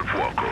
Ralph Walker.